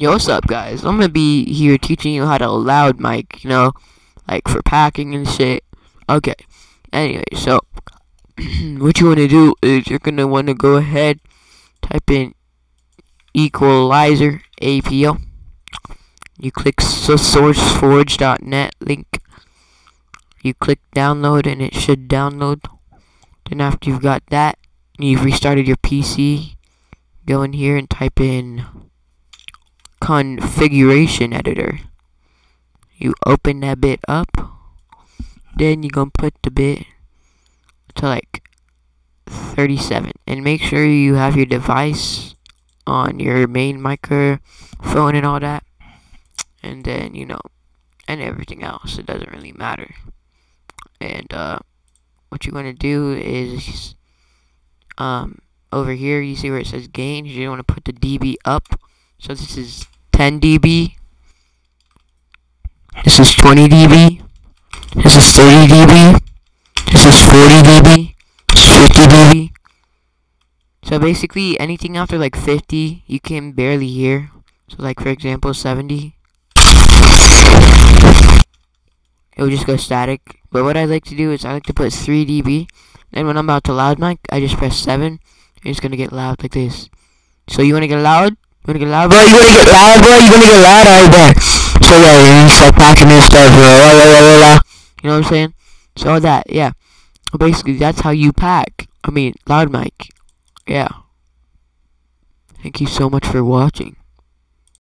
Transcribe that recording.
Yo, what's up, guys? I'm gonna be here teaching you how to loud mic, you know, like for packing and shit. Okay. Anyway, so what you wanna do is you're gonna wanna go ahead, type in equalizer APO. You click sourceforge.net link. You click download and it should download. Then after you've got that, you've restarted your PC. Go in here and type in configuration editor. You open that bit up. Then you're gonna put the bit to like 37 and make sure you have your device on your main microphone and all that. And then you know and everything else. It doesn't really matter. And uh what you're going to do is um over here you see where it says gain? You want to put the dB up. So this is 10 dB this is 20 dB this is 30 dB this is 40 dB this is 50 dB so basically anything after like 50 you can barely hear so like for example 70 it would just go static. But what I like to do is I like to put 3 dB. And when I'm about to loud mic, I just press 7. And it's going to get loud like this. So you want to get loud? You want to get loud, bro? You're gonna get loud, bro? You're gonna get loud? Alright, there. So yeah, you need start packing this stuff, bro. You know what I'm saying? So that, yeah. Basically, that's how you pack. I mean, loud mic. Yeah. Thank you so much for watching.